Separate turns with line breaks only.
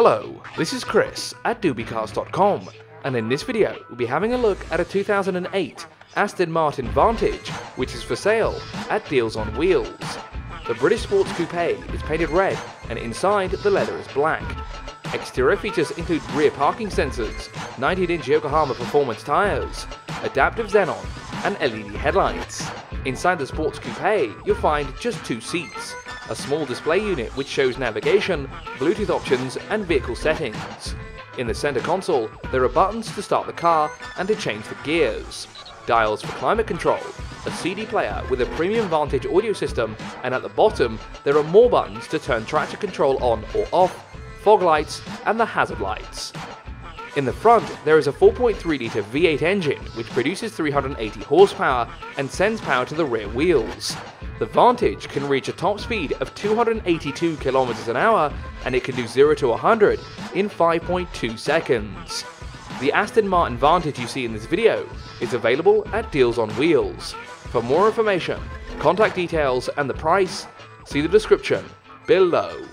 Hello, this is Chris at dubicars.com and in this video we'll be having a look at a 2008 Aston Martin Vantage which is for sale at Deals on Wheels. The British Sports Coupe is painted red and inside the leather is black. Exterior features include rear parking sensors, 19-inch Yokohama performance tyres, adaptive xenon and LED headlights. Inside the Sports Coupe you'll find just two seats, a small display unit which shows navigation, Bluetooth options and vehicle settings. In the center console, there are buttons to start the car and to change the gears, dials for climate control, a CD player with a premium Vantage audio system, and at the bottom, there are more buttons to turn traction control on or off, fog lights, and the hazard lights. In the front, there is a 4.3 litre V8 engine which produces 380 horsepower and sends power to the rear wheels. The Vantage can reach a top speed of 282 km an hour and it can do 0 to 100 in 5.2 seconds. The Aston Martin Vantage you see in this video is available at Deals on Wheels. For more information, contact details and the price, see the description below.